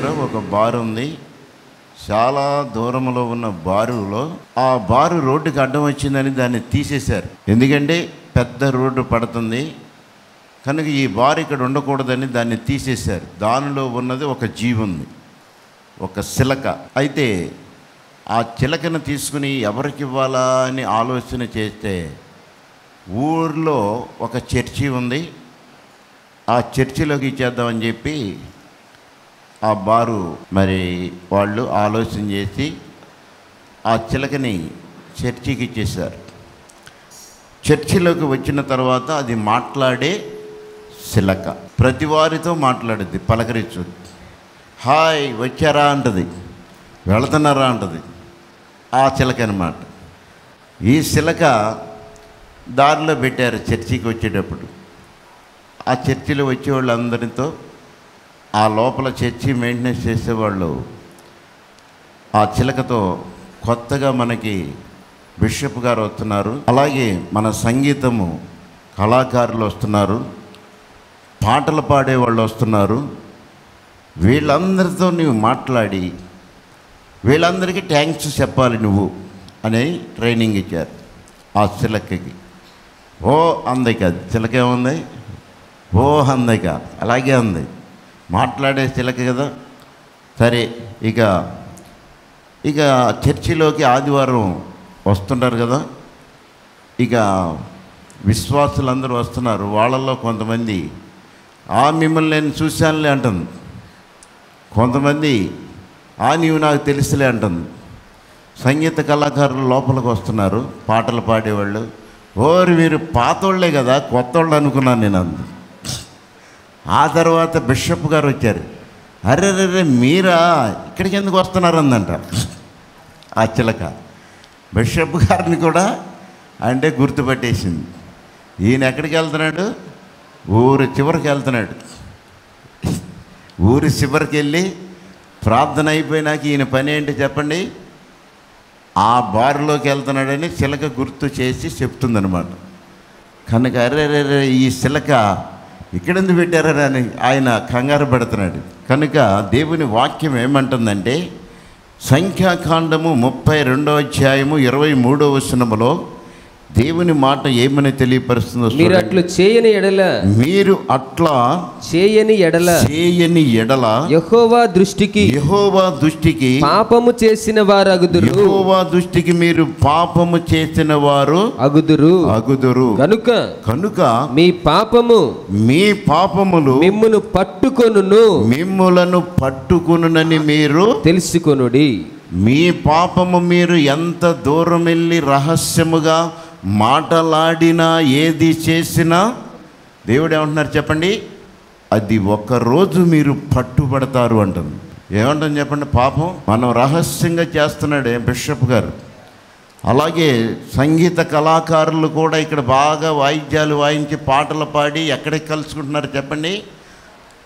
ఒక బారు ఉంది. చాలా దూరంలో ఉన్న బారులో ఆ బారు రోడ్డుకి అడ్డం వచ్చిందని దాన్ని తీసేశారు. ఎందుకంటే పెద్ద రోడ్డు పడుతుంది. కనుక ఈ బారు ఇక్కడ ఉండకూడదని దాన్ని తీసేశారు. దానిలో ఉన్నది ఒక జీవుంది. ఉంది ఒక చిలక. అయితే ఆ చిలకను తీసుకుని ఎవరికి ఇవ్వాలా అని ఆలోచన చేస్తే ఊర్లో ఒక చర్చి ఉంది. ఆ చర్చిలోకి ఇచ్చేద్దామని చెప్పి ఆ బారు మరి వాళ్ళు ఆలోచన చేసి ఆ చిలకని చర్చికి ఇచ్చేశారు. చర్చిలోకి వచ్చిన తర్వాత అది మాట్లాడే చిలక. ప్రతి వారితో మాట్లాడుద్ది పలకరించు హాయ్ వచ్చారా అంటది వెళుతున్నారా అంటది ఆ చిలక అనమాట ఈ చిలక దారిలో పెట్టారు చర్చికి వచ్చేటప్పుడు. ఆ చర్చిలో వచ్చే వాళ్ళందరితో ఆ లోపల చర్చి మెయింటెనెన్స్ చేసేవాళ్ళు ఆ చిలకతో కొత్తగా మనకి బిషప్ గారు వస్తున్నారు. అలాగే మన సంగీతము కళాకారులు వస్తున్నారు. పాటలు పాడే వాళ్ళు వస్తున్నారు. వీళ్ళందరితో నువ్వు మాట్లాడి వీళ్ళందరికీ థ్యాంక్స్ చెప్పాలి నువ్వు అని ట్రైనింగ్ ఇచ్చారు ఆ చిలకకి. ఓ అందక చిలక ఏముంది? ఓ అందక అలాగే ఉంది. మాట్లాడే చిలక కదా. సరే ఇక ఇక చర్చిలోకి ఆదివారం వస్తుంటారు కదా. ఇక విశ్వాసులందరూ వస్తున్నారు. వాళ్ళల్లో కొంతమంది ఆ మిమ్మల్ని నేను చూశానులే అంటుంది. కొంతమంది ఆ నీవు నాకు తెలుసులే అంటుంది. సంగీత కళాకారులు లోపలికి వస్తున్నారు. పాటలు పాడేవాళ్ళు. ఓరి వీరు పాతోళ్ళే కదా కొత్త వాళ్ళు అనుకున్నాను నేను అందు. ఆ తర్వాత బిషప్ గారు వచ్చారు. అరే రే మీరా? ఇక్కడికి ఎందుకు వస్తున్నారు అందంట ఆ చిలక. బిషప్ గారిని కూడా అంటే గుర్తుపట్టేసింది. ఈయన ఎక్కడికి వెళ్తున్నాడు? ఊరు చివరికి వెళ్తున్నాడు. ఊరి చివరికి వెళ్ళి ప్రార్థన అయిపోయినాక ఈయన పని ఏంటి చెప్పండి? ఆ బారులోకి వెళ్తున్నాడని చిలక గుర్తు చేసి చెప్తుందనమాట కనుక అరే రే ఈ చిలక ఇక్కడెందుకు పెట్టారని అని ఆయన కంగారు పెడుతున్నాడు. కనుక దేవుని వాక్యం ఏమంటుందంటే సంఖ్యాకాండము ముప్పై రెండో అధ్యాయము ఇరవై మూడో వచనములో దేవుని మాట ఏమని తెలియపరుస్తుందో మీరు. అట్లు చేయని ఎడల మీరు అట్లా చేయని ఎడల చేయని ఎడల యెహోవా దృష్టికి యెహోవా దృష్టికి పాపము చేసిన వారు అగుదురు. యెహోవా దృష్టికి మీరు పాపము చేసిన వారు అగుదురు. అగుదురు. కనుక కనుక మీ పాపము మీ పాపములు మిమ్మును పట్టుకొనును. మిమ్ములను పట్టుకునునని మీరు తెలుసుకొనుడి. మీ పాపము మీరు ఎంత దూరం వెళ్ళి రహస్యముగా మాటలాడినా ఏది చేసినా దేవుడు ఏమంటున్నారు చెప్పండి? అది ఒకరోజు మీరు పట్టుబడతారు అంటుంది. ఏమంటుంది చెప్పండి? పాపం మనం రహస్యంగా చేస్తున్నాడే బిషప్ గారు. అలాగే సంగీత కళాకారులు కూడా ఇక్కడ బాగా వాయిద్యాలు వాయించి పాటలు పాడి ఎక్కడికి కలుసుకుంటున్నారు చెప్పండి?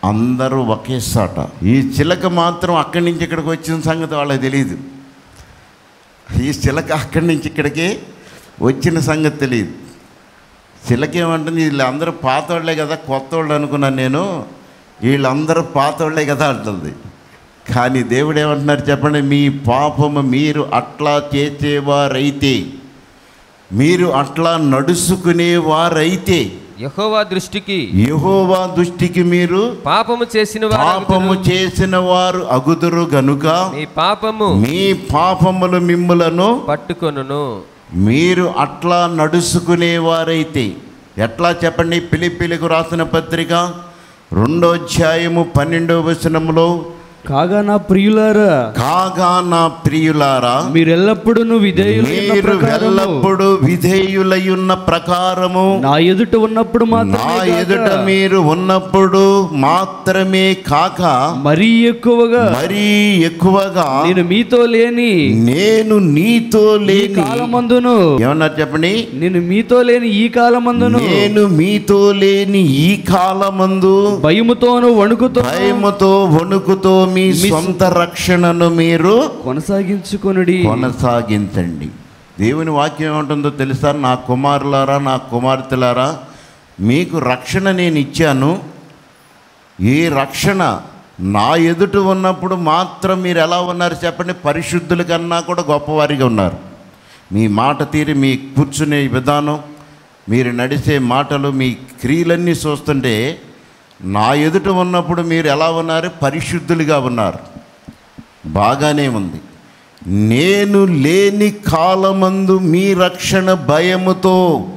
అందరూ ఒకే సాట. ఈ చిలక మాత్రం అక్కడి నుంచి ఇక్కడికి వచ్చిన సంగతి వాళ్ళకి తెలియదు ఈ చిలక అక్కడి నుంచి ఇక్కడికి వచ్చిన సంగతి తెలియదు. చిలక ఏమంటుంది వీళ్ళందరూ పాతోళ్ళే కదా కొత్త వాళ్ళు అనుకున్నాను నేను వీళ్ళందరూ పాతోళ్ళే కదా అంటుంది. కానీ దేవుడు ఏమంటున్నారు చెప్పండి మీ పాపము మీరు అట్లా చేసేవారైతే మీరు అట్లా నడుచుకునేవారైతే యెహోవా దృష్టికి యెహోవా దృష్టికి మీరు పాపము చేసిన పాపము. చేసిన వారు అగుదురు గనుక మీ పాపము మీ పాపములు మిమ్ములను పట్టుకొనును. మీరు అట్లా నడుచుకునేవారైతే ఎట్లా చెప్పండి? పిలిపిలికు రాసిన పత్రిక రెండో అధ్యాయము పన్నెండో వచనంలో కాగా నా ప్రియులారా? కాగా నా ప్రియులారా? మీరెల్లప్పుడూ విధేయులైన మీరు ప్రకారము. ఎల్లప్పుడూ విధేయులయున్న ప్రకారము. నా ఎదుట ఉన్నప్పుడు నా ఎదుట మీరు ఉన్నప్పుడు మాత్రమే కాక. మరీ ఎక్కువగా. మరీ ఎక్కువగా నేను మీతో లేని. నేను నీతో లేని. కాలమందును. ఏమన్నారు చెప్పండి? నేను మీతో లేని ఈ కాలమందును. నేను మీతో లేని ఈ కాలమందు. భయముతోను వణుకుతో భయముతో వణుకుతో మీ సొంత రక్షణను మీరు కొనసాగించుకొనుడి. కొనసాగించండి. దేవుని వాక్యం ఏమంటుందో తెలుసా? నా కుమారులారా నా కుమార్తెలారా మీకు రక్షణ నేను ఇచ్చాను ఈ రక్షణ నా ఎదుట ఉన్నప్పుడు మాత్రం మీరు ఎలా ఉన్నారు చెప్పండి? పరిశుద్ధుల కన్నా కూడా గొప్పవారిగా ఉన్నారు. మీ మాట తీరి మీ కూర్చునే విధానం మీరు నడిచే మాటలు మీ క్రియలన్నీ చూస్తుంటే నా ఎదుట ఉన్నప్పుడు మీరు ఎలా ఉన్నారు? పరిశుద్ధులుగా ఉన్నారు. బాగానే ఉంది. నేను లేని కాలమందు మీ రక్షణ భయముతో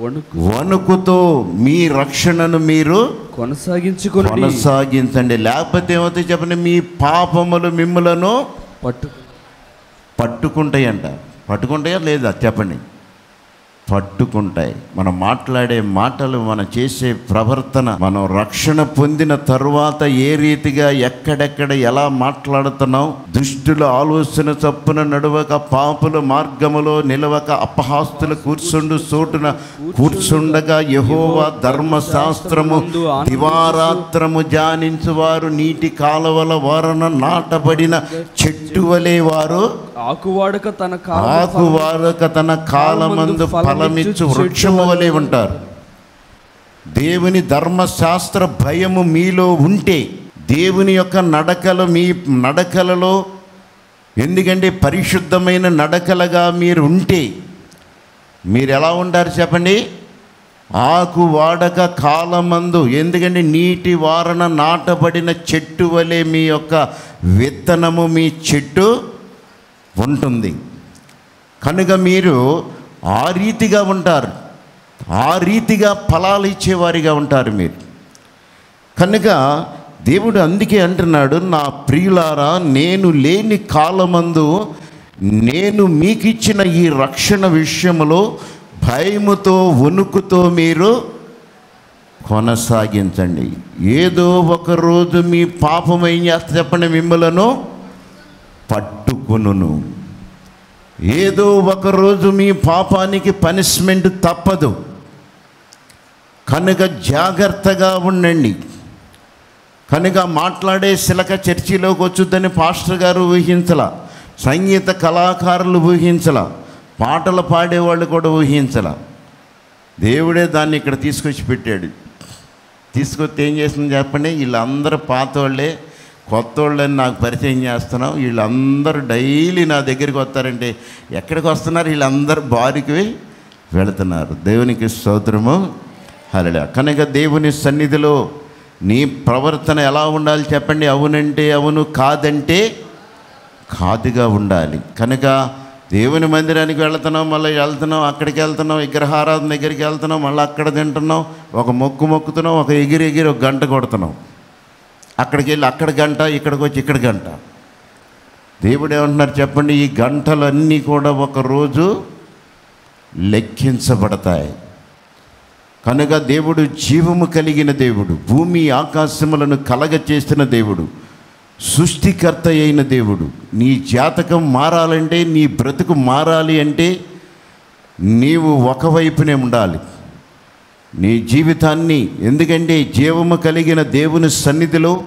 వణుకు వణుకుతో మీ రక్షణను మీరు కొనసాగించుకొనుడి. కొనసాగించండి. లేకపోతే ఏమవుతాయి చెప్పండి? మీ పాపములు మిమ్ములను పట్టు పట్టుకుంటాయంట. పట్టుకుంటాయా లేదా? చెప్పండి. పట్టుకుంటాయి. మనం మాట్లాడే మాటలు మనం చేసే ప్రవర్తన మనం రక్షణ పొందిన తరువాత ఏ రీతిగా ఎక్కడెక్కడ ఎలా మాట్లాడుతున్నాం దుష్టుల ఆలోచన చప్పున నడువక పాపుల మార్గములో నిలవక అపహాస్తులు కూర్చుండు చోటున కూర్చుండగా యహోవా ధర్మశాస్త్రము దివారాత్రము ధ్యానించువారు నీటి కాలువల వరన నాటబడిన చెట్టు వలె వారు ఆకువాడక తన ఆకు వారక తన కాలమందు ఫలమిచ్చు వృక్షము వలె ఉంటారు. దేవుని ధర్మశాస్త్ర భయము మీలో ఉంటే దేవుని యొక్క నడకలు మీ నడకలలో ఎందుకంటే పరిశుద్ధమైన నడకలుగా మీరు ఉంటే మీరు ఎలా ఉంటారు చెప్పండి? ఆకు వాడక కాలమందు ఎందుకంటే నీటి వారన నాటబడిన చెట్టు వలె మీ యొక్క విత్తనము మీ చెట్టు ఉంటుంది. కనుక మీరు ఆ రీతిగా ఉంటారు. ఆ రీతిగా ఫలాలు ఇచ్చేవారిగా ఉంటారు మీరు. కనుక దేవుడు అందుకే అంటున్నాడు నా ప్రియులారా నేను లేని కాలమందు నేను మీకు ఇచ్చిన ఈ రక్షణ విషయంలో భయముతో వణుకుతో మీరు కొనసాగించండి. ఏదో ఒక రోజు మీ పాపం ఏం చేస్తే చెప్పండి మిమ్మలను? పట్టుకును ఏదో ఒక రోజు మీ పాపానికి పనిష్మెంట్ తప్పదు. కనుక జాగ్రత్తగా ఉండండి. కనుక మాట్లాడే శిలక చర్చిలోకి వచ్చుద్దని పాస్టర్ గారు ఊహించల. సంగీత కళాకారులు ఊహించల. పాటలు పాడేవాళ్ళు కూడా ఊహించల. దేవుడే దాన్ని ఇక్కడ తీసుకొచ్చి పెట్టాడు. తీసుకొస్తే ఏం చేసింది చెప్పండి? వీళ్ళందరూ పాత వాళ్ళే కొత్త వాళ్ళని నాకు పరిచయం చేస్తున్నాం వీళ్ళందరూ డైలీ నా దగ్గరికి వస్తారంటే ఎక్కడికి వస్తున్నారు? వీళ్ళందరూ బారికి వెళుతున్నారు. దేవునికి స్తోత్రము. హరళ కనుక దేవుని సన్నిధిలో నీ ప్రవర్తన ఎలా ఉండాలి చెప్పండి? అవునంటే అవును కాదంటే కాదుగా ఉండాలి. కనుక దేవుని మందిరానికి వెళ్తున్నాం మళ్ళీ వెళ్తున్నాం అక్కడికి వెళ్తున్నాం విగ్రహారాధన దగ్గరికి వెళ్తున్నాం మళ్ళీ అక్కడ తింటున్నాం ఒక మొక్కు మొక్కుతున్నాం ఒక ఎగిరి ఎగిరి ఒక గంట కొడుతున్నాం అక్కడికి వెళ్ళి అక్కడ గంట ఇక్కడికి వచ్చి ఇక్కడ గంట. దేవుడు ఏమంటున్నారు చెప్పండి ఈ గంటలన్నీ కూడా ఒక రోజు లెక్కించబడతాయి. కనుక దేవుడు జీవము కలిగిన దేవుడు భూమి ఆకాశములను కలగ చేసిన దేవుడు సృష్టికర్త అయిన దేవుడు నీ జాతకం మారాలంటే నీ బ్రతుకు మారాలి అంటే నీవు ఒకవైపునే ఉండాలి. నీ జీవితాన్ని ఎందుకంటే జీవము కలిగిన దేవుని సన్నిధిలో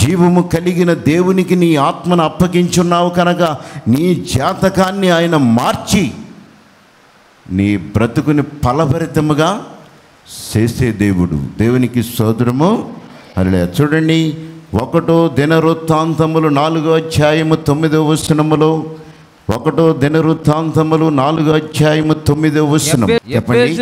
జీవము కలిగిన దేవునికి నీ ఆత్మను అప్పగించున్నావు కనుక నీ జాతకాన్ని ఆయన మార్చి నీ బ్రతుకుని ఫలభరితముగా చేసే దేవుడు. దేవునికి సోదరము అలా చూడండి ఒకటో దినవృత్తాంతములు నాలుగో అధ్యాయము తొమ్మిదో వచనములో ఒకటో దినవృత్తాంతములు నాలుగో అధ్యాయము తొమ్మిదో వచనం చెప్పండి.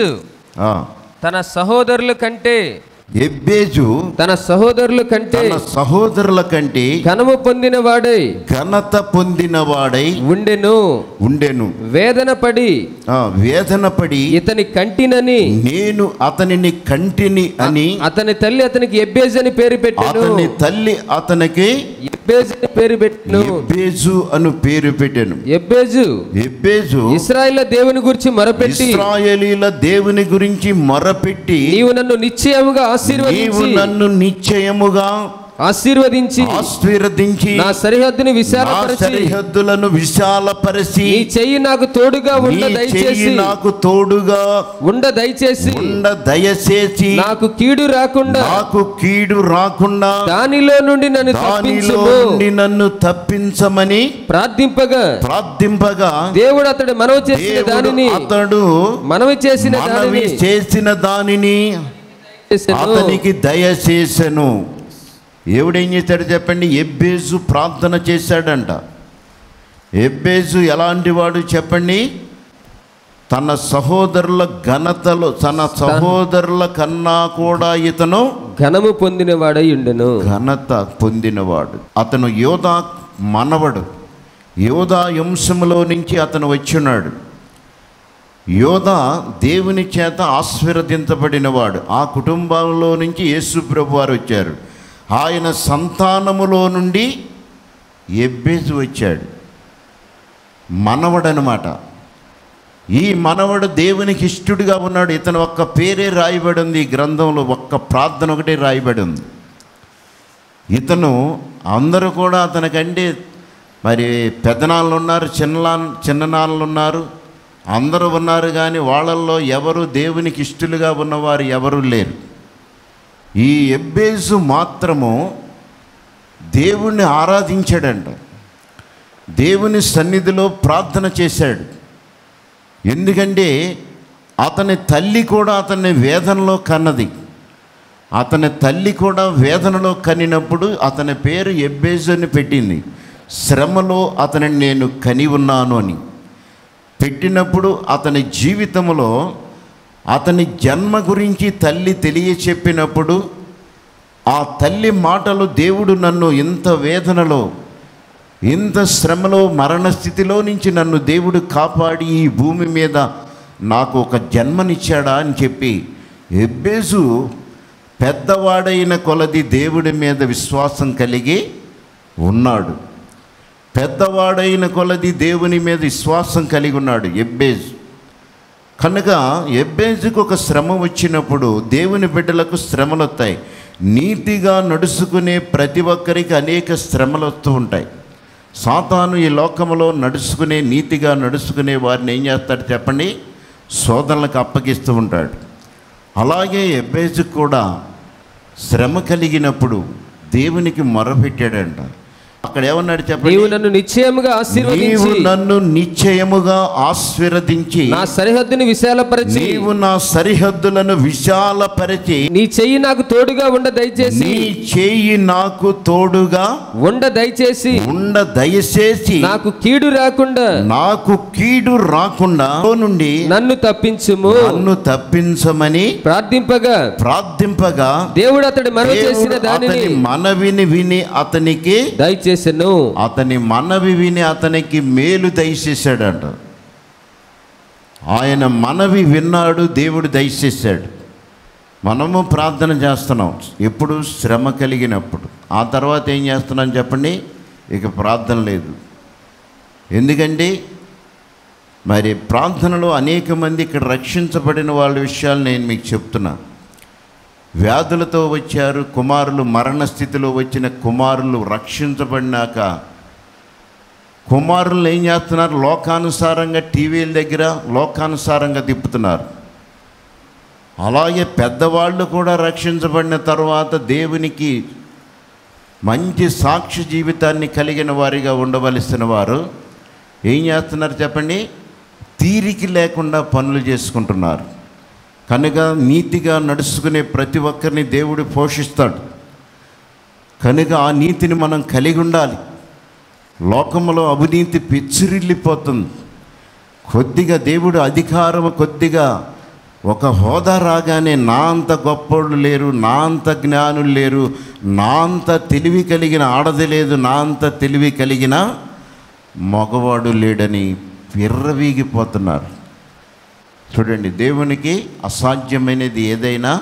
తన సహోదరుల కంటే ఎబ్బేజు తన సహోదరుల కంటే సహోదరుల కంటే ఘనము పొందిన వాడై ఘనత పొందినవాడై ఉండెను. ఉండెను. వేదన పడి ఆ, వేదన పడి ఇతని కంటినని నేను అతనిని కంటిని అని అతని తల్లి అతనికి ఎబ్బేజ్ అని పేరు పెట్టెను. అతని తల్లి అతనికి ఎబ్బేజ్ పేరు పెట్టెను. ఎబ్బేజు అను పేరు పెట్టాను. ఎబ్బేజు. ఎబ్బేజు ఇస్రాయేల్ దేవుని గురించి మొరపెట్టి. ఇస్రాయేలీల దేవుని గురించి మొరపెట్టి. నీవు నన్ను నిశ్చయముగా నీవు ఆశీర్వదించి నన్ను నిశ్చయముగా ఆశీర్వదించి ఆశీర్వదించి నా సరిహద్దుని విశాలపరిచి సరిహద్దులను విశాలపరిచి నీ చెయ్యి నాకు తోడుగా ఉండ దయచేసి నాకు తోడుగా ఉండ దయచేసి ఉండ దయచేసి నాకు కీడు రాకుండా నాకు కీడు రాకుండా దానిలో నుండి నన్ను దానిలో తప్పించుము నుండి నన్ను తప్పించమని ప్రార్థింపగా ప్రార్థింపగా దేవుడు అతడు మనవి చేసిన దానిని అతడు మనవి చేసిన దానిని చేసిన దానిని. అతనికి దయచేసెను ఎవడేం చేశాడు చెప్పండి? ఎబ్బేజు ప్రార్థన చేశాడంట. ఎబ్బేజు ఎలాంటి వాడు చెప్పండి? తన సహోదరుల ఘనతలు తన సహోదరుల కన్నా కూడా ఇతను ఘనము పొందిన వాడై ఉండెను ఘనత పొందినవాడు. అతను యోధా మనవడు. యోధా వంశములో నుంచి అతను వచ్చున్నాడు యోధ దేవుని చేత ఆశీర్వదించబడినవాడు. ఆ కుటుంబంలో నుంచి యేసు ప్రభు వారు వచ్చారు. ఆయన సంతానములో నుండి ఎబ్బేజు వచ్చాడు. మనవడనమాట. ఈ మనవడు దేవునికి ఇష్టడుగా ఉన్నాడు. ఇతను ఒక్క పేరే రాయబడి ఉంది ఈ గ్రంథంలో ఒక్క ప్రార్థన ఒకటే రాయబడి ఉంది ఇతను అందరూ కూడా అతనికంటే మరి పెద్దనాళ్ళు ఉన్నారు చిన్నలా చిన్ననాళ్ళు ఉన్నారు. అందరూ ఉన్నారు కానీ వాళ్ళల్లో ఎవరు దేవునికి ఇష్టలుగా ఉన్నవారు ఎవరు లేరు. ఈ ఎబ్బేజు మాత్రము దేవుణ్ణి ఆరాధించాడంట. దేవుని సన్నిధిలో ప్రార్థన చేశాడు. ఎందుకంటే అతని తల్లి కూడా అతన్ని వేదనలో కన్నది. అతని తల్లి కూడా వేదనలో కనినప్పుడు అతని పేరు ఎబ్బేజు అని పెట్టింది. శ్రమలో అతని నేను కని ఉన్నాను అని. పెట్టినప్పుడు అతని జీవితంలో అతని జన్మ గురించి తల్లి తెలియచెప్పినప్పుడు ఆ తల్లి మాటలు దేవుడు నన్ను ఇంత వేదనలో ఇంత శ్రమలో మరణ స్థితిలో నుంచి నన్ను దేవుడు కాపాడి ఈ భూమి మీద నాకు ఒక జన్మనిచ్చాడా అని చెప్పి ఎబ్బేజు పెద్దవాడైన కొలది దేవుడి మీద విశ్వాసం కలిగి ఉన్నాడు. పెద్దవాడైన కొలది దేవుని మీద విశ్వాసం కలిగి ఉన్నాడు ఎబ్బేజు కనుక ఎబ్బేజుకు ఒక శ్రమ వచ్చినప్పుడు దేవుని బిడ్డలకు శ్రమలు వస్తాయి నీతిగా నడుచుకునే ప్రతి ఒక్కరికి అనేక శ్రమలు వస్తూ ఉంటాయి. సాతాను ఈ లోకంలో నడుచుకునే నీతిగా నడుచుకునే వారిని ఏం చేస్తాడు చెప్పండి? శోధనలకు అప్పగిస్తూ ఉంటాడు. అలాగే ఎబ్బేజుకు కూడా శ్రమ కలిగినప్పుడు దేవునికి మొరపెట్టాడంట. అక్కడ ఏమన్నాడు చెప్పండి? నీవు నన్ను నిశ్చయముగా నీవు ఆశీర్వదించి నన్ను నిశ్చయముగా ఆశీర్వదించి నా సరిహద్దుని విశాలపరిచి నీవు నా సరిహద్దులను విశాలపరిచి నీ చెయ్యి నాకు తోడుగా ఉండ దయచేసి నీ చేయి నాకు తోడుగా ఉండ దయచేసి ఉండ దయచేసి నాకు కీడు రాకుండా నాకు కీడు రాకుండా నుండి నన్ను తప్పించుము. నన్ను తప్పించమని ప్రార్థింపగా ప్రార్థింపగా దేవుడు అతడి మనవి చేసిన దానిని మనవిని విని అతనికి దయచేసెను అతని మనవి విని అతనికి మేలు దయచేశాడంట. ఆయన మనవి విన్నాడు దేవుడు దయచేశాడు. మనము ప్రార్థన చేస్తున్నాం. ఎప్పుడు శ్రమ కలిగినప్పుడు. ఆ తర్వాత ఏం చేస్తున్నాం చెప్పండి? ఇక ప్రార్థన లేదు. ఎందుకంటే మరి ప్రార్థనలో అనేక మంది ఇక్కడ రక్షించబడిన వాళ్ళ విషయాలు నేను మీకు చెప్తున్నాను వ్యాధులతో వచ్చారు కుమారులు మరణ స్థితిలో వచ్చిన కుమారులు రక్షించబడినాక కుమారులు ఏం చేస్తున్నారు? లోకానుసారంగా టీవీల దగ్గర లోకానుసారంగా తిప్పుతున్నారు. అలాగే పెద్దవాళ్ళు కూడా రక్షించబడిన తర్వాత దేవునికి మంచి సాక్షి జీవితాన్ని కలిగిన వారిగా ఉండవలసిన వారు ఏం చేస్తున్నారు చెప్పండి? తీరికి లేకుండా పనులు చేసుకుంటున్నారు. కనుక నీతిగా నడుచుకునే ప్రతి ఒక్కరిని దేవుడు పోషిస్తాడు. కనుక ఆ నీతిని మనం కలిగి ఉండాలి. లోకంలో అవినీతి పిచ్చిరిల్లిపోతుంది. కొద్దిగా దేవుడు అధికారం కొద్దిగా ఒక హోదా రాగానే నా అంత గొప్పోళ్ళు లేరు నా అంత జ్ఞానులు లేరు నా అంత తెలివి కలిగిన ఆడది లేదు నా అంత తెలివి కలిగిన మగవాడు లేడని విర్రవీగిపోతున్నారు. చూడండి దేవునికి అసాధ్యమైనది ఏదైనా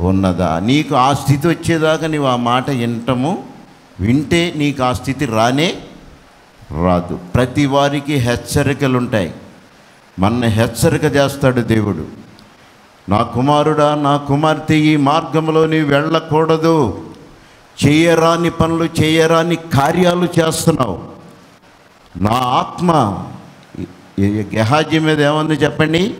ఉన్నదా? నీకు ఆ స్థితి వచ్చేదాకా నీవు ఆ మాట వింటము. వింటే నీకు ఆ స్థితి రానే రాదు. ప్రతి వారికి హెచ్చరికలు ఉంటాయి మన హెచ్చరిక చేస్తాడు దేవుడు. నా కుమారుడా నా కుమార్తె ఈ మార్గంలో నీవు వెళ్ళకూడదు. చేయరాని పనులు చేయరాని కార్యాలు చేస్తున్నావు. నా ఆత్మ గెహాజీ మీద ఏముంది చెప్పండి?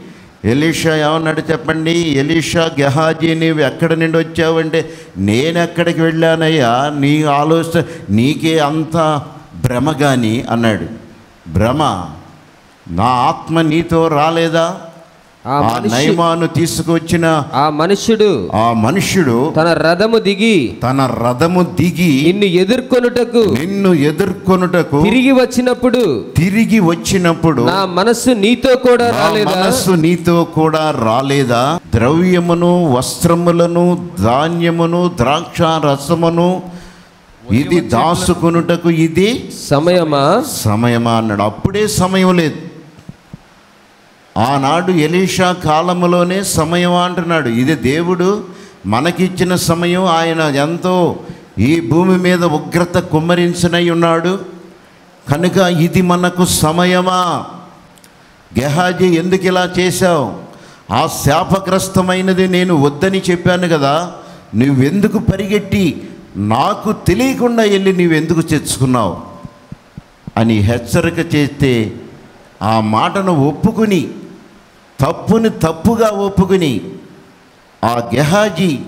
ఎలీషా ఏమన్నాడు చెప్పండి? ఎలీషా గెహాజీ నీవు ఎక్కడి నుండి వచ్చావంటే నేను ఎక్కడికి వెళ్ళానయ్యా? నీ ఆలోచన నీకే అంత భ్రమ కానీ అన్నాడు. భ్రమ? నా ఆత్మ నీతో రాలేదా? ఆ నయమాను తీసుకొచ్చిన ఆ మనుష్యుడు ఆ మనుష్యుడు తన రథము దిగి తన రథము దిగి నిన్ను ఎదుర్కొనుటకు నిన్ను ఎదుర్కొనుటకు తిరిగి వచ్చినప్పుడు తిరిగి వచ్చినప్పుడు నా మనస్సు నీతో కూడా నా రాలేదా? మనస్సు నీతో కూడా రాలేదా? ద్రవ్యమును వస్త్రములను ధాన్యమును ద్రాక్ష రసమును ఇది దాసుకొనుటకు ఇది సమయమా? సమయమా అన్నాడు. అప్పుడే సమయం లేదు. ఆనాడు ఎలీషా కాలంలోనే సమయం అంటున్నాడు. ఇది దేవుడు మనకిచ్చిన సమయం ఆయన ఎంతో ఈ భూమి మీద ఉగ్రత కుమ్మరించనై ఉన్నాడు. కనుక ఇది మనకు సమయమా? గెహాజీ ఎందుకు ఇలా చేశావు? ఆ శాపగ్రస్తమైనది నేను వద్దని చెప్పాను కదా నువ్వెందుకు పరిగెట్టి నాకు తెలియకుండా వెళ్ళి నువ్వెందుకు తెచ్చుకున్నావు అని హెచ్చరిక చేస్తే ఆ మాటను ఒప్పుకుని తప్పుని తప్పుగా ఒప్పుకుని ఆ గెహాజీ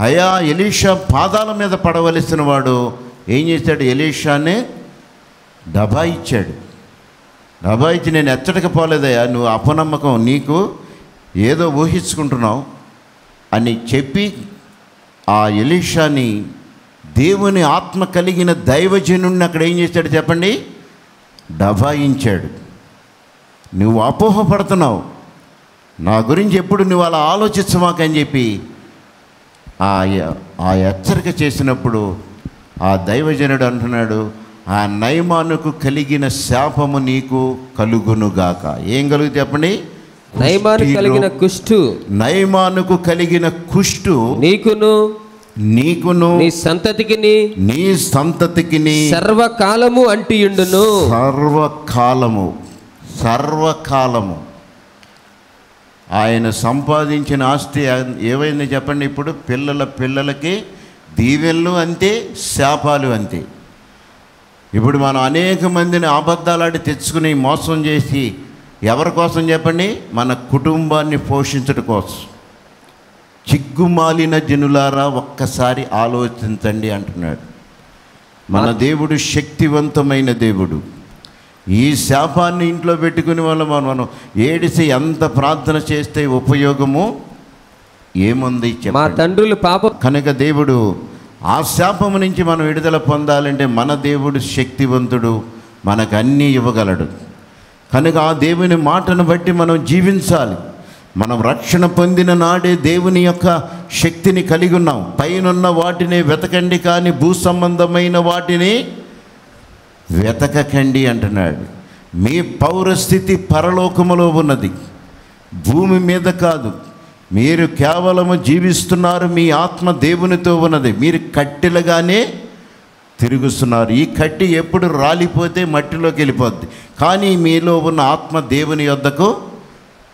హయా ఎలీషా పాదాల మీద పడవలసిన వాడు ఏం చేశాడు? ఎలీషానే డబా ఇచ్చాడు. డబా ఇచ్చి నేను ఎచ్చటికి నువ్వు అపనమ్మకం నీకు ఏదో ఊహించుకుంటున్నావు అని చెప్పి ఆ ఎలీషాని దేవుని ఆత్మ కలిగిన దైవజనుడిని అక్కడ ఏం చేశాడు చెప్పండి? డబాయించాడు నువ్వు అపోహపడుతున్నావు. నా గురించి ఎప్పుడు నువ్వు అలా ఆలోచించమాకని చెప్పి ఆ ఆ హెచ్చరిక చేసినప్పుడు ఆ దైవజనుడు అంటున్నాడు ఆ నయమానుకు కలిగిన శాపము నీకు కలుగునుగాక. ఏం కలుగు చెప్పండి? నయమాను కలిగిన కుష్టు నయమానుకు కలిగిన కుష్టు నీకును నీకును నీ సంతతికి నీ సంతతికి సర్వకాలము అంటియుండును. సర్వకాలము సర్వకాలము. ఆయన సంపాదించిన ఆస్తి ఏమైంది చెప్పండి ఇప్పుడు? పిల్లల పిల్లలకి దీవెనలు అంతే శాపాలు అంతే. ఇప్పుడు మనం అనేక మందిని అబద్ధాలాడి తెచ్చుకుని మోసం చేసి ఎవరి కోసం చెప్పండి? మన కుటుంబాన్ని పోషించడం కోసం. చిగ్గుమాలిన జనులారా ఒక్కసారి ఆలోచించండి అంటున్నాడు. మన దేవుడు శక్తివంతమైన దేవుడు. ఈ శాపాన్ని ఇంట్లో పెట్టుకుని వల్ల మనం మనం ఏడిసి ఎంత ప్రార్థన చేస్తే ఉపయోగము? ఏముంది మా తండ్రులు పాప కనుక దేవుడు ఆ శాపము నుంచి మనం విడుదల పొందాలంటే మన దేవుడు శక్తివంతుడు మనకు అన్నీ ఇవ్వగలడు. కనుక ఆ దేవుని మాటను బట్టి మనం జీవించాలి. మనం రక్షణ పొందిన నాడే దేవుని యొక్క శక్తిని కలిగి ఉన్నాం. పైనున్న వాటిని వెతకండి కానీ భూ సంబంధమైన వాటిని వెతకకండి అంటున్నాడు. మీ పౌరస్థితి పరలోకములో ఉన్నది. భూమి మీద కాదు. మీరు కేవలము జీవిస్తున్నారు మీ ఆత్మ దేవునితో ఉన్నది. మీరు కట్టెలుగానే తిరుగుస్తున్నారు. ఈ కట్టి ఎప్పుడు రాలిపోతే మట్టిలోకి వెళ్ళిపోద్ది. కానీ మీలో ఉన్న ఆత్మ దేవుని యొద్దకు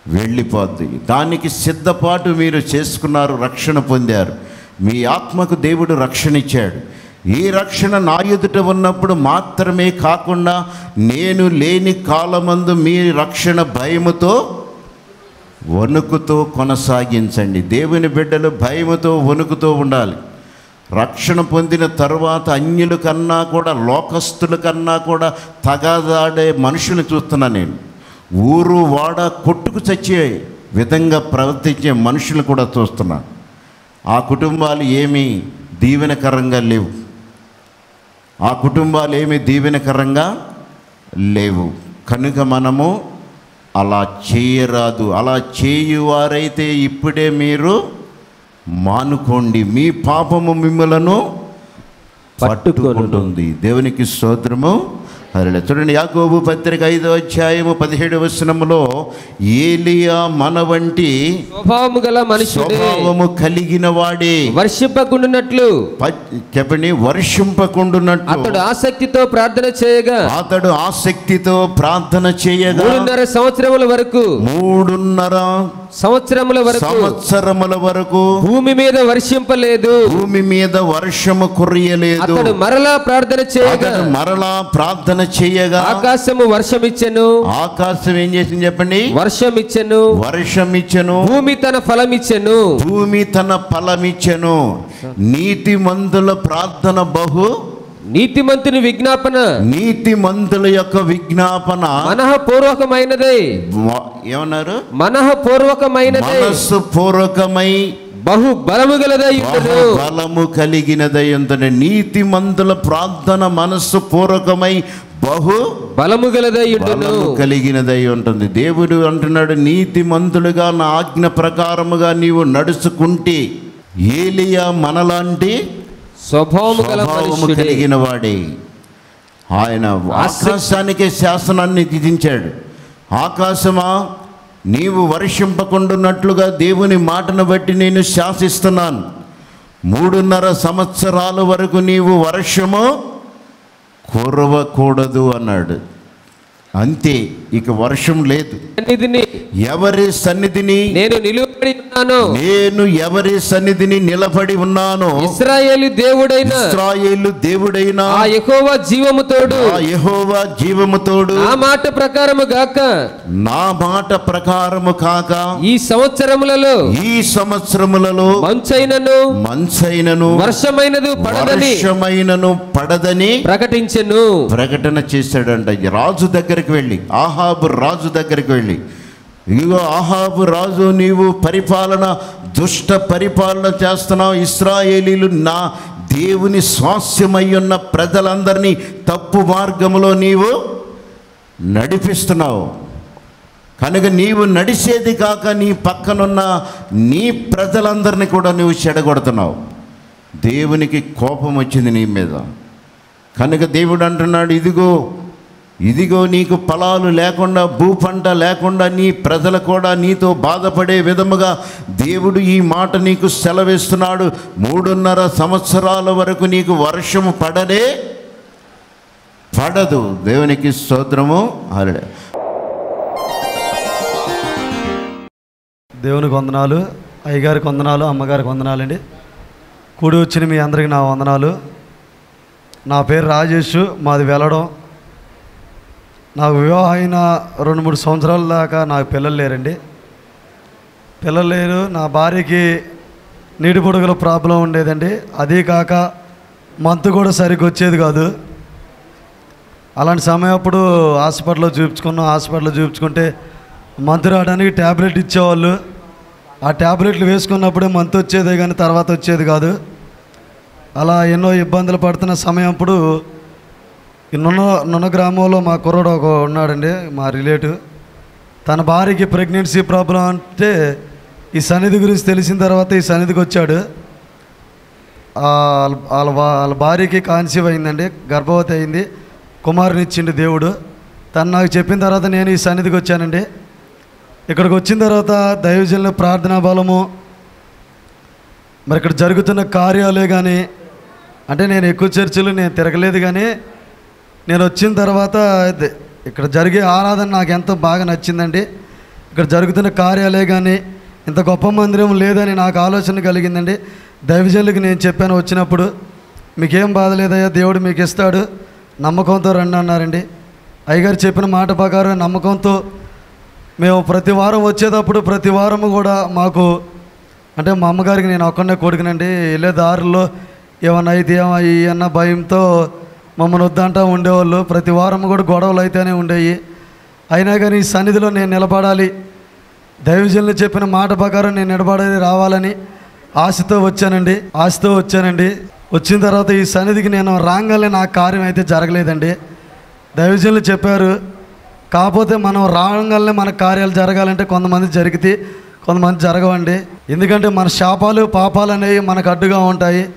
వెళ్ళిపోద్ది. దానికి సిద్ధపాటు మీరు చేసుకున్నారు రక్షణ పొందారు. మీ ఆత్మకు దేవుడు రక్షణ ఇచ్చాడు. ఈ రక్షణ నా ఎదుట ఉన్నప్పుడు మాత్రమే కాకుండా నేను లేని కాలమందు మీ రక్షణ భయముతో వణుకుతో కొనసాగించండి. దేవుని బిడ్డలు భయముతో వణుకుతో ఉండాలి. రక్షణ పొందిన తర్వాత అన్యుల కన్నా కూడా లోకస్తుల కన్నా కూడా తగాదాడే మనుషులు చూస్తున్నా నేను. ఊరు వాడ కొట్టుకు చచ్చే విధంగా ప్రవర్తించే మనుషులు కూడా చూస్తున్నా. ఆ కుటుంబాలు ఏమీ దీవెనకరంగా లేవు. ఆ కుటుంబాలు ఏమీ దీవెనకరంగా లేవు. కనుక మనము అలా చేయరాదు. అలా చేయువారైతే ఇప్పుడే మీరు మానుకోండి. మీ పాపము మిమ్మలను పట్టుకుంటుంది. దేవునికి స్తోత్రము. అరే చూడండి యాకోబు పత్రిక ఐదో అధ్యాయము పదిహేడు వచనములో ఏలియా మన వంటి స్వభావము గల మనుషుడే. స్వభావము కలిగిన వాడే. వర్షింపకుండునట్లు. చెప్పండి వర్షింపకుండునట్టు అతడు ఆసక్తితో ప్రార్థన చేయగా. అతడు ఆసక్తితో ప్రార్థన చేయగా. మూడున్నర సంవత్సరముల వరకు. మూడున్నర సంవత్సరముల వరకు. సంవత్సరముల వరకు భూమి మీద వర్షింపలేదు. భూమి మీద వర్షము కురియలేదు. అతడు మరలా ప్రార్థన చేయగా. మరలా ప్రార్థన చేయగా ఆకాశము వర్షమిచ్చెను. ఆకాశం ఏం చేసింది చెప్పండి? వర్షమిచ్చెను. వర్షం ఇచ్చెను భూమి తన ఫలమిచ్చెను. భూమి తన ఫలమిచ్చెను. నీతి మందుల ప్రార్థన బహు నీతిమంతుని విజ్ఞాపన. నీతిమంతుల యొక్క విజ్ఞాపన. మనఃపూర్వకమైనదే. మ- ఏమన్నారు? మనఃపూర్వకమైనదే. మనస్సు పూర్వకమై బహు బలము గలదై బలము కలిగినదై ఉందని నీతిమంతుల ప్రార్థన మనస్సు పూర్వకమై బహు బలము గలదై బలము కలిగినదై ఉంటుంది దేవుడు అంటున్నాడు నీతిమంతులుగా నా ఆజ్ఞ ప్రకారముగా నీవు నడుచుకుంటే ఏలియా మనలాంటి స్వభావము కలిగిన వాడే ఆయన ఆకాశానికే శాసనాన్ని విధించాడు. ఆకాశమా నీవు వర్షింపకుండున్నట్లుగా దేవుని మాటను బట్టి నేను శాసిస్తున్నాను. మూడున్నర సంవత్సరాల వరకు నీవు వర్షము కురవకూడదు అన్నాడు. అంతే ఇక వర్షం లేదు. ఎవరి సన్నిధిని నేను నిలువబడి ఉన్నాను. నేను ఎవరి సన్నిధిని నిలబడి ఉన్నానో ఇస్రాయేలు దేవుడైన ఇస్రాయేలు దేవుడైన ఆ యెహోవా జీవము తోడు ఆ యెహోవా జీవముతోడు. ఆ మాట ప్రకారము గాక. నా మాట ప్రకారము కాక ఈ సంవత్సరములలో ఈ సంవత్సరములలో మంచైనను మంచైనను వర్షమైనదు పడదని వర్షమైనను పడదని ప్రకటించెను. ప్రకటన చేశాడంట. రాజు దగ్గరికి వెళ్ళి ఆహాబు రాజు దగ్గరికి వెళ్ళి ఇదిగో ఆహాబు రాజు నీవు పరిపాలన దుష్ట పరిపాలన చేస్తున్నావు. ఇస్రాయేలీలు నా దేవుని స్వాస్యమై ఉన్న ప్రజలందరినీ తప్పు మార్గంలో నీవు నడిపిస్తున్నావు. కనుక నీవు నడిచేది కాక నీ పక్కనున్న నీ ప్రజలందరినీ కూడా నువ్వు చెడగొడుతున్నావు. దేవునికి కోపం వచ్చింది నీ మీద. కనుక దేవుడు అంటున్నాడు ఇదిగో ఇదిగో నీకు ఫలాలు లేకుండా భూ పంట లేకుండా నీ ప్రజలు కూడా నీతో బాధపడే విధముగా దేవుడు ఈ మాట నీకు సెలవిస్తున్నాడు. మూడున్నర సంవత్సరాల వరకు నీకు వర్షము పడనే పడదు. దేవునికి స్తోత్రము. హల్లెలూయా. దేవునికి వందనాలు అయ్యగారికి వందనాలు అమ్మగారికి వందనాలండి. కూడి వచ్చిన మీ అందరికి నా వందనాలు. నా పేరు రాజేష్ మాది వెళ్ళడం నాకు వివాహం అయిన రెండు మూడు సంవత్సరాల దాకా నాకు పిల్లలు లేరండి. పిల్లలు లేరు నా భార్యకి నీటి పొడుగుల ప్రాబ్లం ఉండేదండి. అదే కాక మంతు కూడా సరిగ్గా వచ్చేది కాదు. అలాంటి సమయం అప్పుడు హాస్పిటల్లో చూపించుకున్నాం. హాస్పిటల్లో చూపించుకుంటే మంతు రావడానికి ట్యాబ్లెట్ ఇచ్చేవాళ్ళు. ఆ ట్యాబ్లెట్లు వేసుకున్నప్పుడే మంతు వచ్చేదే కానీ తర్వాత వచ్చేది కాదు. అలా ఎన్నో ఇబ్బందులు పడుతున్న సమయం అప్పుడు నున్న నున్న గ్రామంలో మా కుర్రోడు ఒక ఉన్నాడండి మా రిలేటివ్. తన భార్యకి ప్రెగ్నెన్సీ ప్రాబ్లం అంటే ఈ సన్నిధి గురించి తెలిసిన తర్వాత ఈ సన్నిధికి వచ్చాడు. వాళ్ళ వాళ్ళ భార్యకి కాన్సీవ్ అయిందండి గర్భవతి అయింది కుమారుని ఇచ్చిండు దేవుడు. తను నాకు చెప్పిన తర్వాత నేను ఈ సన్నిధికి వచ్చానండి. ఇక్కడికి వచ్చిన తర్వాత దైవజనుల ప్రార్థనా బలము మరి ఇక్కడ జరుగుతున్న కార్యాలే కానీ అంటే నేను ఎక్కువ చర్చలు నేను తిరగలేదు కానీ నేను వచ్చిన తర్వాత ఇక్కడ జరిగే ఆరాధన నాకు ఎంతో బాగా నచ్చిందండి. ఇక్కడ జరుగుతున్న కార్యాలే కానీ ఇంత గొప్ప మందిరం లేదని నాకు ఆలోచన కలిగిందండి. దైవజనులకు నేను చెప్పాను వచ్చినప్పుడు మీకేం బాధ లేదయ్యా దేవుడు మీకు ఇస్తాడు నమ్మకంతో రండి అన్నారండి. అయ్యగారు చెప్పిన మాట ప్రకారం నమ్మకంతో మేము ప్రతి వారం వచ్చేటప్పుడు ప్రతి వారము కూడా మాకు అంటే మా అమ్మగారికి నేను ఒక్కనే కొడుకునండి. వెళ్ళే దారిలో ఏమన్నా అయితే ఏమయ్యి అన్న భయంతో మమ్మల్ని వద్దంటా ఉండేవాళ్ళు. ప్రతి వారం కూడా గొడవలు అయితేనే ఉండేవి అయినా కానీ ఈ సన్నిధిలో నేను నిలబడాలి. దైవజనులు చెప్పిన మాట ప్రకారం నేను నిలబడాలి రావాలని ఆశతో వచ్చానండి. ఆశతో వచ్చానండి. వచ్చిన తర్వాత ఈ సన్నిధికి నేను రాగానే నా కార్యం అయితే జరగలేదండి. దైవజనులు చెప్పారు కాకపోతే మనం రాగానే మన కార్యాలు జరగాలంటే కొంతమంది జరిగితే కొంతమంది జరగవండి. ఎందుకంటే మన శాపాలు పాపాలు అనేవి మనకు అడ్డుగా ఉంటాయి.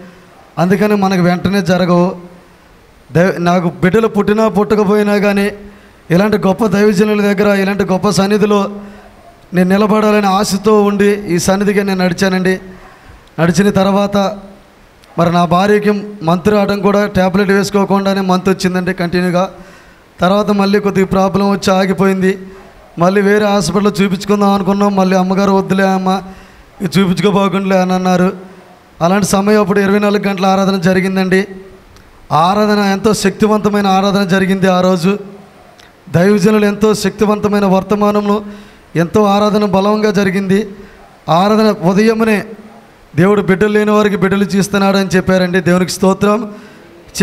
అందుకని మనకు వెంటనే జరగవు. దైవ నాకు బిడ్డలు పుట్టినా పుట్టకపోయినా కానీ ఇలాంటి గొప్ప దైవజనుల దగ్గర ఇలాంటి గొప్ప సన్నిధిలో నేను నిలబడాలని ఆశతో ఉండి ఈ సన్నిధికి నేను నడిచానండి. నడిచిన తర్వాత మరి నా భార్యకి మంత్రి రావడం కూడా ట్యాబ్లెట్ వేసుకోకుండానే మంతు వచ్చిందండి కంటిన్యూగా. తర్వాత మళ్ళీ కొద్దిగా ప్రాబ్లం వచ్చి ఆగిపోయింది. మళ్ళీ వేరే హాస్పిటల్లో చూపించుకుందాం అనుకున్నాం. మళ్ళీ అమ్మగారు వద్దులే అమ్మ చూపించుకోబోకుండా చూపించుకోపోకుండా అని అన్నారు. అలాంటి సమయం అప్పుడు ఇరవై నాలుగు గంటల ఆరాధన జరిగిందండి. ఆరాధన ఎంతో శక్తివంతమైన ఆరాధన జరిగింది ఆ రోజు. దైవజనులు ఎంతో శక్తివంతమైన వర్తమానంలో ఎంతో ఆరాధన బలంగా జరిగింది. ఆరాధన ఉదయమునే దేవుడు బిడ్డలు లేని వారికి బిడ్డలు చేస్తున్నాడు అని చెప్పారండి. దేవునికి స్తోత్రం.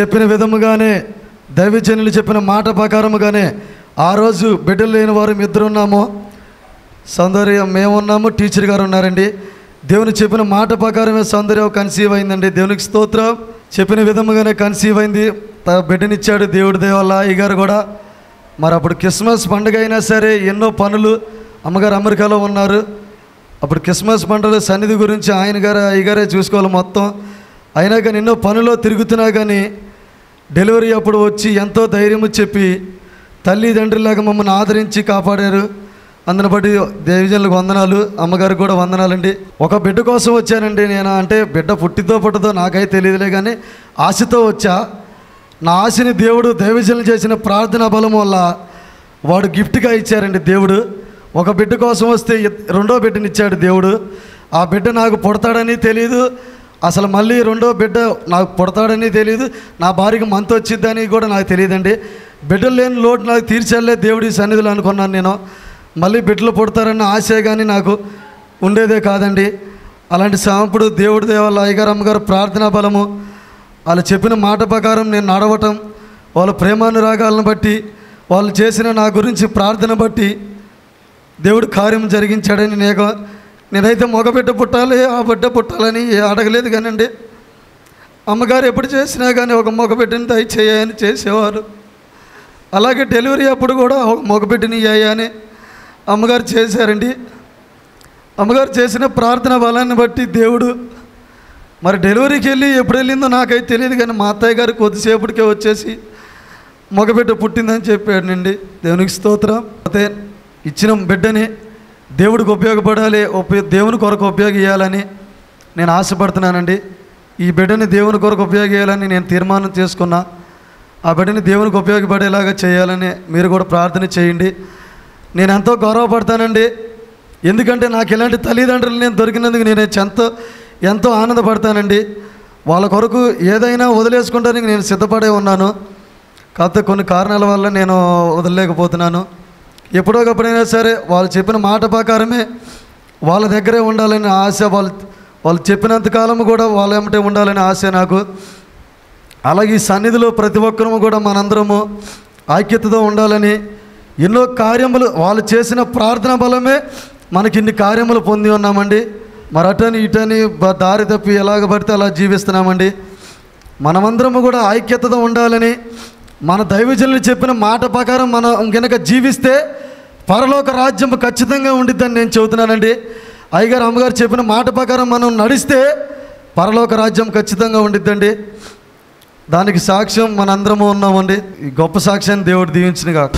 చెప్పిన విధముగానే దైవజనులు చెప్పిన మాట ప్రకారముగానే ఆ రోజు బిడ్డలు లేని వారు ఇద్దరు ఉన్నాము. సౌందర్యం మేము ఉన్నాము టీచర్ గారు ఉన్నారండి. దేవుని చెప్పిన మాట ప్రకారమే సౌందర్యం కన్సీవ్ అయిందండి. దేవునికి స్తోత్రం. చెప్పిన విధముగానే కన్సీవ్ అయింది. త- బిడ్డనిచ్చాడు దేవుడి దేవల్ల అయ్యగారు కూడా. మరి అప్పుడు క్రిస్మస్ పండుగ అయినా సరే ఎన్నో పనులు అమ్మగారు అమెరికాలో ఉన్నారు. అప్పుడు క్రిస్మస్ పండుగ సన్నిధి గురించి ఆయన గారు అయ్యగారే చూసుకోవాలి మొత్తం. అయినా కానీ ఎన్నో పనులు తిరుగుతున్నా కానీ డెలివరీ అప్పుడు వచ్చి ఎంతో ధైర్యము చెప్పి తల్లిదండ్రులాగా మమ్మల్ని ఆదరించి కాపాడారు. అందుని బట్టి దేవిజనులకు వందనాలు అమ్మగారికి కూడా వందనాలండి. ఒక బిడ్డ కోసం వచ్చానండి నేను అంటే బిడ్డ పుట్టితో పుట్టదో నాకైతే తెలియదులే కానీ ఆశతో వచ్చా. నా ఆశని దేవుడు దైవజనులు చేసిన ప్రార్థనా బలం వల్ల వాడు గిఫ్ట్గా ఇచ్చారండి దేవుడు. ఒక బిడ్డ కోసం వస్తే రెండో బిడ్డనిచ్చాడు దేవుడు. ఆ బిడ్డ నాకు పుడతాడని తెలియదు అసలు మళ్ళీ రెండో బిడ్డ నాకు పుడతాడని తెలియదు నా భార్యకి మంత్ వచ్చిద్దని కూడా నాకు తెలియదండి. బిడ్డలు లేని లోటు నాకు తీర్చాలే దేవుడి సన్నిధిలో అనుకున్నాను నేను. మళ్ళీ బిడ్డలు పుడతారన్న ఆశ కానీ నాకు ఉండేదే కాదండి. అలాంటి సాంపుడు దేవుడి దేవాల అయ్యగారు అమ్మగారు ప్రార్థనా బలము వాళ్ళు చెప్పిన మాట ప్రకారం నేను నడవటం వాళ్ళ ప్రేమానురాగాలను బట్టి వాళ్ళు చేసిన నా గురించి ప్రార్థన బట్టి దేవుడు కార్యం జరిగించాడని నేను నేనైతే మగబిడ్డ పుట్టాలి ఆ బిడ్డ పుట్టాలని అడగలేదు కానండి. అమ్మగారు ఎప్పుడు చేసినా కానీ ఒక మగబిడ్డని దయచేయని చేసేవారు. అలాగే డెలివరీ అప్పుడు కూడా ఒక మగబిడ్డని అని అమ్మగారు చేశారండి. అమ్మగారు చేసిన ప్రార్థన బలాన్ని బట్టి దేవుడు మరి డెలివరీకి వెళ్ళి ఎప్పుడు వెళ్ళిందో నాకైతే తెలియదు కానీ మా అత్తయ్య గారు కొద్దిసేపటికే వచ్చేసి మగబిడ్డ పుట్టిందని చెప్పాడండి. దేవునికి స్తోత్రం. అయితే ఇచ్చిన బిడ్డని దేవుడికి ఉపయోగపడాలి ఉపయోగ దేవుని కొరకు ఉపయోగించాలని నేను ఆశపడుతున్నానండి. ఈ బిడ్డని దేవుని కొరకు ఉపయోగించాలని నేను తీర్మానం చేసుకున్నా. ఆ బిడ్డని దేవునికి ఉపయోగపడేలాగా చేయాలని మీరు కూడా ప్రార్థన చేయండి. నేను ఎంతో గౌరవపడతానండి. ఎందుకంటే నాకు ఇలాంటి తల్లిదండ్రులు నేను దొరికినందుకు నేను ఎంతో ఎంతో ఆనందపడతానండి. వాళ్ళ కొరకు ఏదైనా వదిలేసుకుంటానికి నేను సిద్ధపడే ఉన్నాను. కాకపోతే కొన్ని కారణాల వల్ల నేను వదలలేకపోతున్నాను. ఎప్పుడో ఒకప్పుడైనా సరే వాళ్ళు చెప్పిన మాట ప్రకారమే వాళ్ళ దగ్గరే ఉండాలని ఆశ వాళ్ళు వాళ్ళు చెప్పినంత కాలం కూడా వాళ్ళ ఏమిటే ఉండాలని ఆశ నాకు. అలాగే ఈ సన్నిధిలో ప్రతి ఒక్కరము కూడా మనందరము ఐక్యతతో ఉండాలని ఎన్నో కార్యములు వాళ్ళు చేసిన ప్రార్థన బలమే మనకి ఇన్ని కార్యములు పొంది ఉన్నామండి. మరి అటని ఇటని దారి తప్పి ఎలాగ పడితే అలా జీవిస్తున్నామండి. మనమందరము కూడా ఐక్యతతో ఉండాలని మన దైవజనులు చెప్పిన మాట ప్రకారం మనం కనుక జీవిస్తే పరలోక రాజ్యం ఖచ్చితంగా ఉండిద్దని నేను చెబుతున్నానండి. అయ్యగారు అమ్మగారు చెప్పిన మాట ప్రకారం మనం నడిస్తే పరలోక రాజ్యం ఖచ్చితంగా ఉండిద్దండి. దానికి సాక్ష్యం మనందరము ఉన్నామండి. ఈ గొప్ప సాక్ష్యాన్ని దేవుడు దీవించిన కాక